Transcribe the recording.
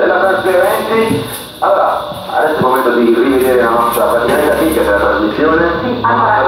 della trasferenti? Allora adesso è il momento di rivedere la nostra praticamente la della trasmissione. Sì, allora